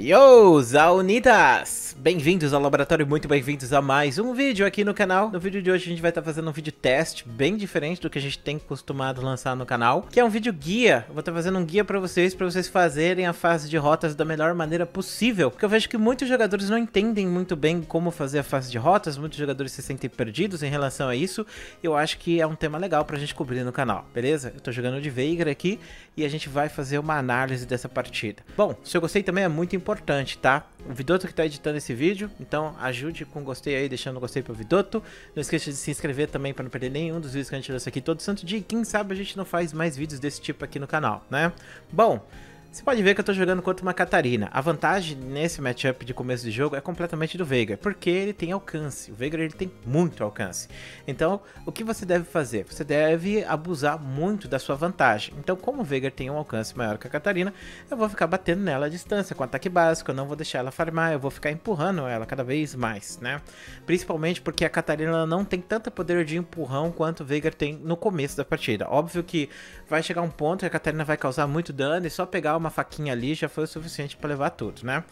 Yo, Zaunitas! Bem-vindos ao laboratório, muito bem-vindos a mais um vídeo aqui no canal. No vídeo de hoje a gente vai estar tá fazendo um vídeo teste bem diferente do que a gente tem costumado lançar no canal, que é um vídeo guia. Eu vou estar tá fazendo um guia para vocês, para vocês fazerem a fase de rotas da melhor maneira possível, porque eu vejo que muitos jogadores não entendem muito bem como fazer a fase de rotas, muitos jogadores se sentem perdidos em relação a isso. Eu acho que é um tema legal pra gente cobrir no canal, beleza? Eu tô jogando de Veigar aqui e a gente vai fazer uma análise dessa partida. Bom, se eu gostei também é muito importante, tá? O Vidoto que tá editando esse vídeo, então ajude com gostei aí, deixando o gostei pro Vidoto. Não esqueça de se inscrever também para não perder nenhum dos vídeos que a gente lança aqui todo santo dia. E quem sabe a gente não faz mais vídeos desse tipo aqui no canal, né? Bom, você pode ver que eu tô jogando contra uma Catarina. A vantagem nesse matchup de começo de jogo é completamente do Veigar, porque ele tem alcance. O Veigar ele tem muito alcance. Então, o que você deve fazer? Você deve abusar muito da sua vantagem. Então, como o Veigar tem um alcance maior que a Catarina, eu vou ficar batendo nela à distância com ataque básico, eu não vou deixar ela farmar, eu vou ficar empurrando ela cada vez mais, né? Principalmente porque a Catarina não tem tanto poder de empurrão quanto o Veigar tem no começo da partida. Óbvio que vai chegar um ponto que a Catarina vai causar muito dano e só pegar uma faquinha ali já foi o suficiente para levar tudo, né?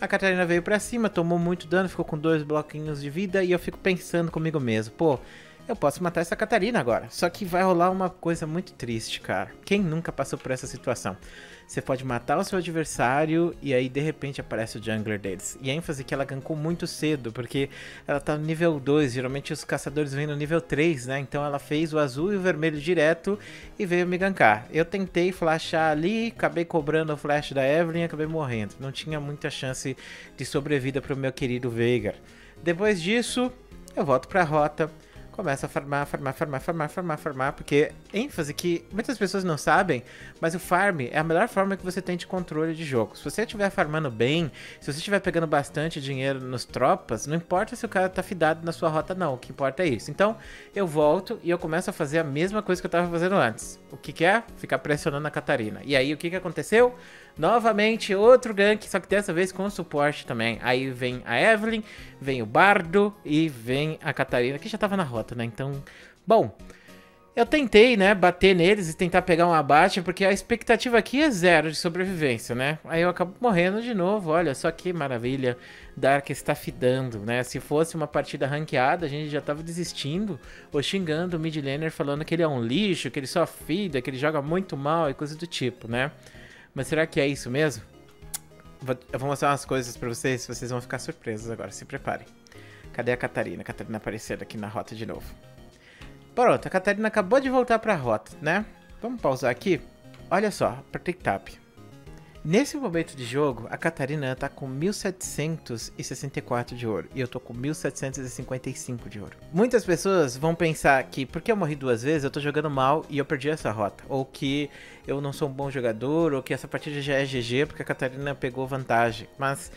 A Catarina veio para cima, tomou muito dano, ficou com dois bloquinhos de vida e eu fico pensando comigo mesmo, pô, eu posso matar essa Catarina agora. Só que vai rolar uma coisa muito triste, cara. Quem nunca passou por essa situação? Você pode matar o seu adversário e aí de repente aparece o jungler deles. E a ênfase que ela gankou muito cedo, porque ela tá no nível 2, geralmente os caçadores vêm no nível 3, né? Então ela fez o azul e o vermelho direto e veio me gankar. Eu tentei flashar ali, acabei cobrando o flash da Evelyn e acabei morrendo. Não tinha muita chance de sobrevida pro meu querido Veigar. Depois disso, eu volto pra rota começa a farmar, farmar, farmar, farmar, farmar, farmar, porque ênfase que muitas pessoas não sabem, mas o farm é a melhor forma que você tem de controle de jogo. Se você estiver farmando bem, se você estiver pegando bastante dinheiro nos tropas, não importa se o cara tá fidado na sua rota não, o que importa é isso. Então, eu volto e eu começo a fazer a mesma coisa que eu tava fazendo antes. O que que é? Ficar pressionando a Catarina. E aí, o que que aconteceu? Novamente, outro gank, só que dessa vez com suporte também. Aí vem a Evelyn, vem o Bardo e vem a Catarina, que já tava na rota, né? Então, bom... Eu tentei, né, bater neles e tentar pegar um abate, porque a expectativa aqui é zero de sobrevivência, né? Aí eu acabo morrendo de novo, olha só que maravilha. Dark está fidando, né? Se fosse uma partida ranqueada, a gente já tava desistindo ou xingando o mid laner falando que ele é um lixo, que ele só fida, que ele joga muito mal e coisa do tipo, né? Mas será que é isso mesmo? Eu vou mostrar umas coisas pra vocês, vocês vão ficar surpresos agora, se preparem. Cadê a Catarina? A Catarina aparecendo aqui na rota de novo. Pronto, a Catarina acabou de voltar pra rota, né? Vamos pausar aqui? Olha só, apertei Tab. Nesse momento de jogo, a Catarina tá com 1764 de ouro e eu tô com 1755 de ouro. Muitas pessoas vão pensar que porque eu morri duas vezes, eu tô jogando mal e eu perdi essa rota, ou que eu não sou um bom jogador, ou que essa partida já é GG porque a Catarina pegou vantagem. Mas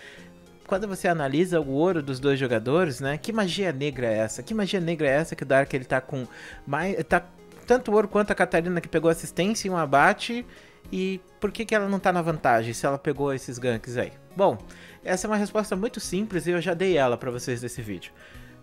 quando você analisa o ouro dos dois jogadores, né? Que magia negra é essa? Que magia negra é essa que o Dark ele tá com mais tá tanto ouro quanto a Catarina que pegou assistência em um abate e por que, que ela não tá na vantagem se ela pegou esses ganks aí? Bom, essa é uma resposta muito simples e eu já dei ela para vocês nesse vídeo.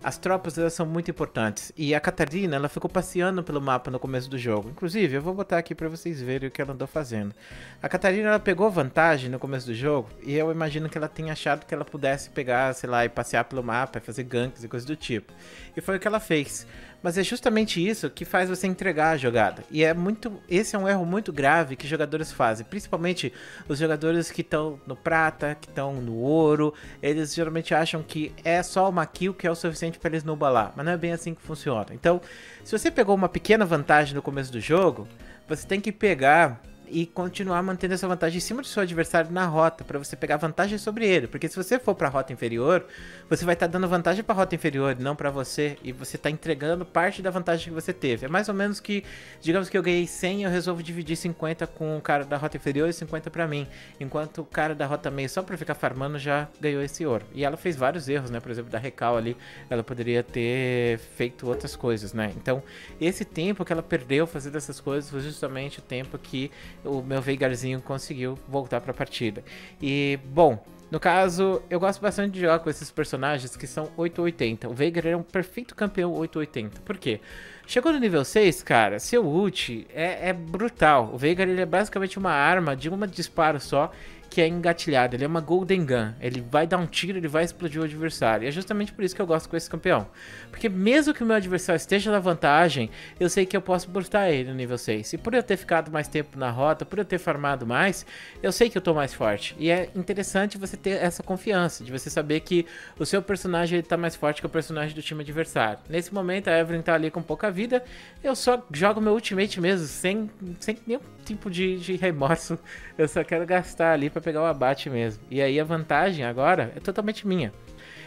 As tropas elas são muito importantes e a Catarina ela ficou passeando pelo mapa no começo do jogo. Inclusive, eu vou botar aqui para vocês verem o que ela andou fazendo. A Catarina ela pegou vantagem no começo do jogo e eu imagino que ela tenha achado que ela pudesse pegar, sei lá, e passear pelo mapa, fazer ganks e coisas do tipo. E foi o que ela fez. Mas é justamente isso que faz você entregar a jogada. E é muito, esse é um erro muito grave que jogadores fazem, principalmente os jogadores que estão no prata, que estão no ouro, eles geralmente acham que é só uma kill que é o suficiente para eles nubalar, mas não é bem assim que funciona. Então, se você pegou uma pequena vantagem no começo do jogo, você tem que pegar e continuar mantendo essa vantagem em cima do seu adversário na rota, para você pegar vantagem sobre ele. Porque se você for para a rota inferior, você vai estar tá dando vantagem para a rota inferior, não para você, e você está entregando parte da vantagem que você teve. É mais ou menos que, digamos que eu ganhei 100, eu resolvo dividir 50 com o cara da rota inferior e 50 para mim, enquanto o cara da rota meio só para ficar farmando já ganhou esse ouro. E ela fez vários erros, né? Por exemplo, da recal ali, ela poderia ter feito outras coisas, né? Então, esse tempo que ela perdeu fazendo essas coisas foi justamente o tempo que o meu Veigarzinho conseguiu voltar para a partida. E, bom, No caso, eu gosto bastante de jogar com esses personagens que são 880. O Veigar é um perfeito campeão 880. Por quê? Chegou no nível 6, cara, seu ult é, é brutal. O Veigar ele é basicamente uma arma de uma disparo só que é engatilhado, ele é uma Golden Gun. Ele vai dar um tiro, ele vai explodir o adversário. E é justamente por isso que eu gosto com esse campeão. Porque mesmo que o meu adversário esteja na vantagem, eu sei que eu posso burstar ele no nível 6. E por eu ter ficado mais tempo na rota, por eu ter farmado mais, eu sei que eu tô mais forte. E é interessante você ter essa confiança, de você saber que o seu personagem ele tá mais forte que o personagem do time adversário. Nesse momento a Evelyn tá ali com pouca vida, eu só jogo meu ultimate mesmo, sem, sem nenhum tipo de, de remorso. Eu só quero gastar ali para pegar o abate mesmo. E aí a vantagem agora é totalmente minha.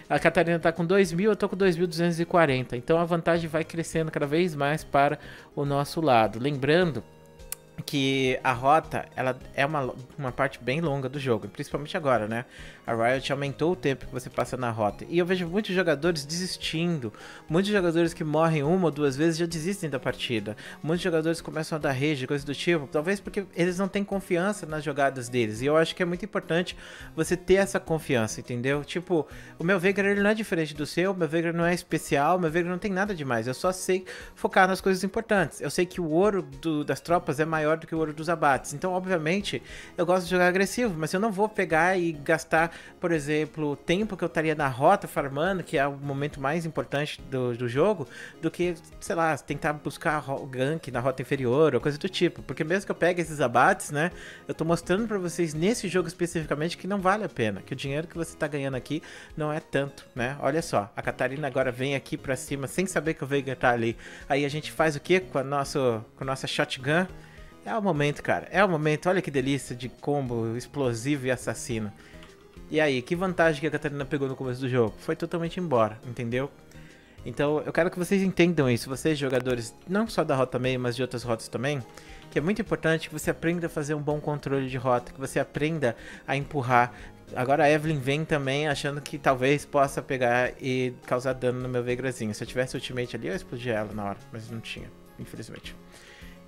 A Catarina tá com 2.000, eu tô com 2.240. Então a vantagem vai crescendo cada vez mais para o nosso lado. Lembrando que a rota ela é uma, uma parte bem longa do jogo, principalmente agora, né? A Riot aumentou o tempo que você passa na rota. E eu vejo muitos jogadores desistindo. Muitos jogadores que morrem uma ou duas vezes já desistem da partida. Muitos jogadores começam a dar rage, coisa do tipo. Talvez porque eles não têm confiança nas jogadas deles. E eu acho que é muito importante você ter essa confiança, entendeu? Tipo, o meu Veigar ele não é diferente do seu, meu Veigar não é especial, meu Veigar não tem nada demais. Eu só sei focar nas coisas importantes. Eu sei que o ouro do, das tropas é maior do que o ouro dos abates. Então, obviamente, eu gosto de jogar agressivo, mas eu não vou pegar e gastar por exemplo, o tempo que eu estaria na rota farmando, que é o momento mais importante do, do jogo, do que, sei lá, tentar buscar o gank na rota inferior ou coisa do tipo. Porque mesmo que eu pegue esses abates, né, eu tô mostrando para vocês nesse jogo especificamente que não vale a pena, que o dinheiro que você tá ganhando aqui não é tanto, né? Olha só, a Catarina agora vem aqui pra cima sem saber que o Veiga tá ali. Aí a gente faz o que com a, com a nossa shotgun? É o momento, cara. É o momento. Olha que delícia de combo explosivo e assassino. E aí, que vantagem que a Catarina pegou no começo do jogo? Foi totalmente embora, entendeu? Então, eu quero que vocês entendam isso, vocês jogadores, não só da rota meio, mas de outras rotas também, que é muito importante que você aprenda a fazer um bom controle de rota, que você aprenda a empurrar. Agora a Evelyn vem também achando que talvez possa pegar e causar dano no meu Vegrazinho. Se eu tivesse ultimate ali, eu explodia ela na hora, mas não tinha, infelizmente.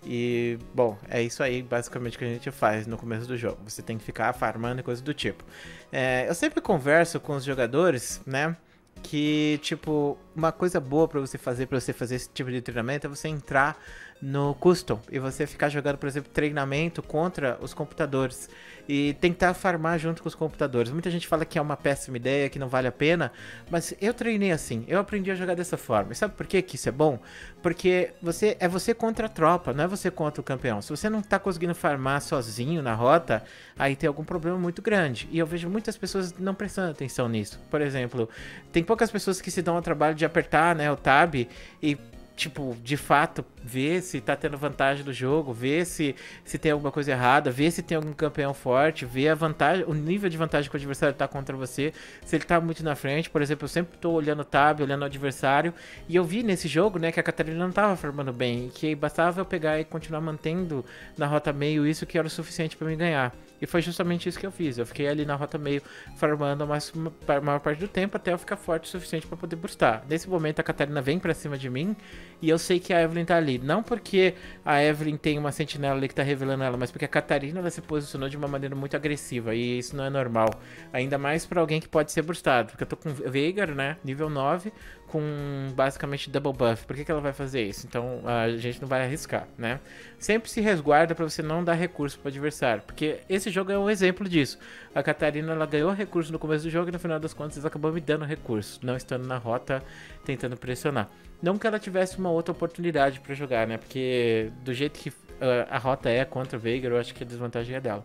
E, bom, é isso aí basicamente que a gente faz no começo do jogo. Você tem que ficar farmando e coisa do tipo. É, eu sempre converso com os jogadores, né? Que, tipo, uma coisa boa para você fazer, para você fazer esse tipo de treinamento, é você entrar no custom e você ficar jogando, por exemplo, treinamento contra os computadores e tentar farmar junto com os computadores. Muita gente fala que é uma péssima ideia, que não vale a pena, mas eu treinei assim, eu aprendi a jogar dessa forma. E sabe por que, isso é bom? Porque você é você contra a tropa, não é você contra o campeão. Se você não tá conseguindo farmar sozinho na rota, aí tem algum problema muito grande. E eu vejo muitas pessoas não prestando atenção nisso. Por exemplo, tem poucas pessoas que se dão ao trabalho de apertar né, o tab e tipo, de fato, ver se tá tendo vantagem do jogo, ver se, se tem alguma coisa errada, ver se tem algum campeão forte, ver a vantagem, o nível de vantagem que o adversário tá contra você, se ele tá muito na frente. Por exemplo, eu sempre tô olhando o tab, olhando o adversário, e eu vi nesse jogo, né, que a Catarina não tava formando bem, que bastava eu pegar e continuar mantendo na rota meio isso que era o suficiente para me ganhar. E foi justamente isso que eu fiz. Eu fiquei ali na rota meio farmando a maior parte do tempo até eu ficar forte o suficiente para poder bustar. Nesse momento a Catarina vem para cima de mim e eu sei que a Evelyn tá ali. Não porque a Evelyn tem uma sentinela ali que tá revelando ela, mas porque a Catarina ela se posicionou de uma maneira muito agressiva e isso não é normal. Ainda mais para alguém que pode ser burstado. Porque eu tô com Veigar, né? Nível 9, com basicamente double buff. Por que, que ela vai fazer isso? Então a gente não vai arriscar, né? Sempre se resguarda para você não dar recurso pro adversário, porque esse jogo é um exemplo disso. A Catarina ela ganhou recurso no começo do jogo e no final das contas acabou me dando recurso, não estando na rota tentando pressionar. Não que ela tivesse uma outra oportunidade para jogar, né? Porque do jeito que uh, a rota é contra o Veigar, eu acho que a desvantagem é dela.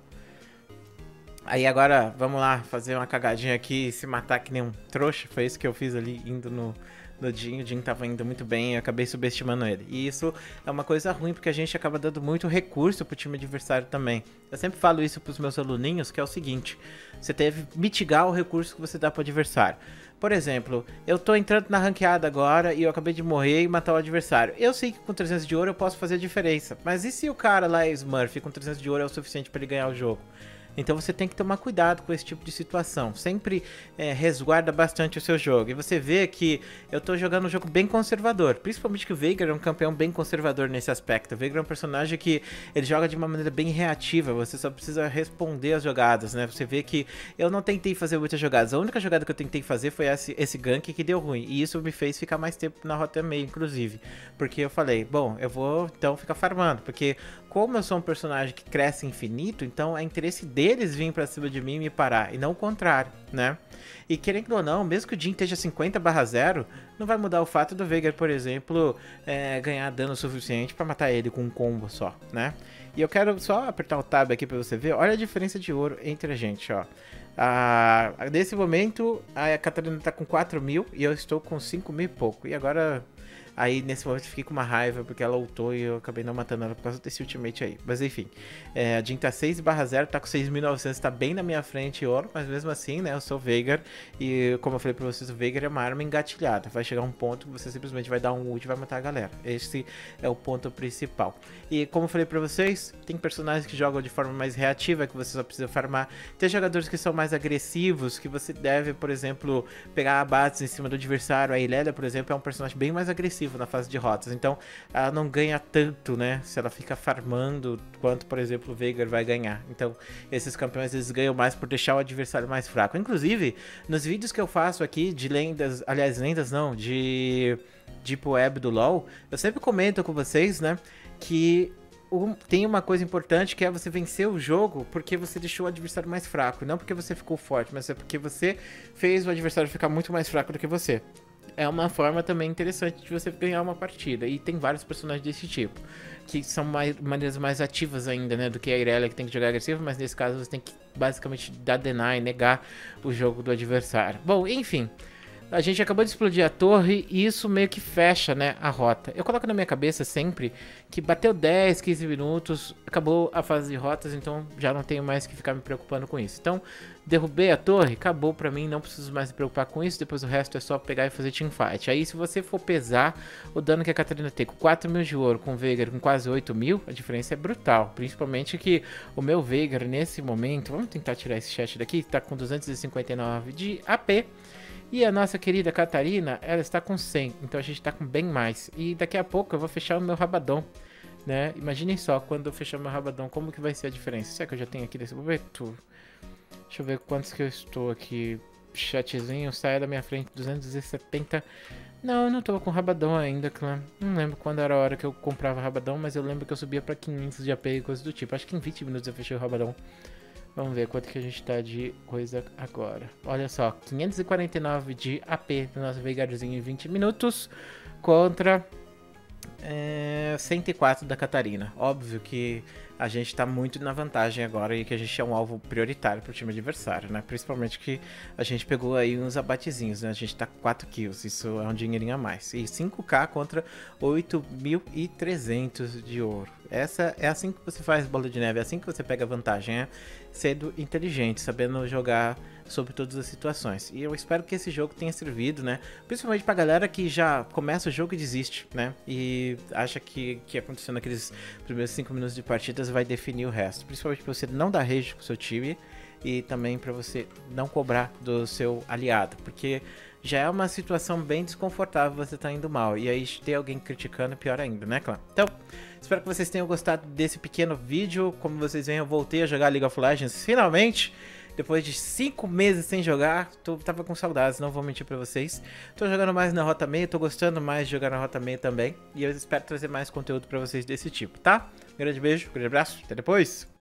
Aí agora, vamos lá, fazer uma cagadinha aqui e se matar que nem um trouxa. Foi isso que eu fiz ali, indo no, no Jin. O Jin tava indo muito bem eu acabei subestimando ele. E isso é uma coisa ruim, porque a gente acaba dando muito recurso pro time adversário também. Eu sempre falo isso pros meus aluninhos, que é o seguinte. Você deve mitigar o recurso que você dá pro adversário. Por exemplo, eu tô entrando na ranqueada agora e eu acabei de morrer e matar o adversário. Eu sei que com 300 de ouro eu posso fazer a diferença. Mas e se o cara lá é Smurf e com 300 de ouro é o suficiente para ele ganhar o jogo? Então você tem que tomar cuidado com esse tipo de situação. Sempre é, resguarda bastante o seu jogo. E você vê que eu tô jogando um jogo bem conservador. Principalmente que o Veigar é um campeão bem conservador nesse aspecto. O Veigar é um personagem que ele joga de uma maneira bem reativa. Você só precisa responder as jogadas, né? Você vê que eu não tentei fazer muitas jogadas. A única jogada que eu tentei fazer foi esse, esse gank que deu ruim. E isso me fez ficar mais tempo na rota meio, inclusive. Porque eu falei, bom, eu vou então ficar farmando. Porque como eu sou um personagem que cresce infinito, então é interesse deles vir pra cima de mim e me parar, e não o contrário, né? E querendo ou não, mesmo que o Jin esteja 50 barra 0, não vai mudar o fato do Veigar, por exemplo, é, ganhar dano suficiente para matar ele com um combo só, né? E eu quero só apertar o tab aqui para você ver, olha a diferença de ouro entre a gente, ó. Ah, nesse momento, a Catarina tá com 4 mil e eu estou com 5 mil e pouco. E agora Aí nesse momento eu fiquei com uma raiva porque ela ultou e eu acabei não matando ela por causa desse ultimate aí. Mas enfim, é, a Jin tá 6 barra 0, tá com 6.900, tá bem na minha frente ouro, mas mesmo assim, né, eu sou Veigar e como eu falei pra vocês, o Veigar é uma arma engatilhada. Vai chegar um ponto que você simplesmente vai dar um ult e vai matar a galera. Esse é o ponto principal. E como eu falei pra vocês, tem personagens que jogam de forma mais reativa, que você só precisa farmar. Tem jogadores que são mais agressivos, que você deve, por exemplo, pegar abates em cima do adversário. A Ilélia, por exemplo, é um personagem bem mais agressivo na fase de rotas. Então ela não ganha tanto, né? Se ela fica farmando quanto, por exemplo, o Veigar vai ganhar. Então esses campeões eles ganham mais por deixar o adversário mais fraco. Inclusive, nos vídeos que eu faço aqui de lendas, aliás, lendas não, de Deep Web do LoL, eu sempre comento com vocês, né? Que tem uma coisa importante que é você vencer o jogo porque você deixou o adversário mais fraco. Não porque você ficou forte, mas é porque você fez o adversário ficar muito mais fraco do que você é uma forma também interessante de você ganhar uma partida. E tem vários personagens desse tipo, que são mais, maneiras mais ativas ainda, né? Do que a Irelia que tem que jogar agressivo, mas nesse caso você tem que basicamente dar deny, negar o jogo do adversário. Bom, enfim. A gente acabou de explodir a torre e isso meio que fecha, né, a rota. Eu coloco na minha cabeça sempre que bateu 10, 15 minutos, acabou a fase de rotas, então já não tenho mais que ficar me preocupando com isso. Então, derrubei a torre, acabou pra mim, não preciso mais me preocupar com isso, depois o resto é só pegar e fazer teamfight. Aí se você for pesar o dano que a Catarina tem com 4 mil de ouro, com o Veigar com quase 8 mil, a diferença é brutal. Principalmente que o meu Veigar nesse momento, vamos tentar tirar esse chat daqui, tá com 259 de AP. E a nossa querida Catarina, ela está com 100, então a gente está com bem mais. E daqui a pouco eu vou fechar o meu rabadão, né? Imaginem só, quando eu fechar o meu rabadão, como que vai ser a diferença? Será que eu já tenho aqui desse momento? Deixa eu ver quantos que eu estou aqui. Chatzinho, saia da minha frente, 270. Não, eu não tô com rabadão ainda, clã. Não lembro quando era a hora que eu comprava rabadão, mas eu lembro que eu subia pra 500 de AP e coisas do tipo. Acho que em 20 minutos eu fechei o rabadão. Vamos ver quanto que a gente tá de coisa agora. Olha só, 549 de AP do nosso Veigarzinho em 20 minutos contra é, 104 da Catarina. Óbvio que a gente tá muito na vantagem agora e que a gente é um alvo prioritário pro time adversário, né? Principalmente que a gente pegou aí uns abatezinhos, né? A gente tá com 4 kills, isso é um dinheirinho a mais. E 5k contra 8.300 de ouro. Essa é assim que você faz bola de neve, é assim que você pega vantagem, é sendo inteligente, sabendo jogar sobre todas as situações. E eu espero que esse jogo tenha servido, né? Principalmente pra galera que já começa o jogo e desiste, né? E acha que que aconteceu naqueles primeiros 5 minutos de partidas vai definir o resto. Principalmente pra você não dar rage com o seu time e também para você não cobrar do seu aliado, porque já é uma situação bem desconfortável você tá indo mal. E aí ter alguém criticando pior ainda, né, clã? Então, espero que vocês tenham gostado desse pequeno vídeo. Como vocês veem, eu voltei a jogar League of Legends finalmente. Depois de 5 meses sem jogar, tô, tava com saudades, não vou mentir pra vocês. Tô jogando mais na Rota Meia, tô gostando mais de jogar na Rota Meia também. E eu espero trazer mais conteúdo pra vocês desse tipo, tá? grande beijo, grande abraço, até depois!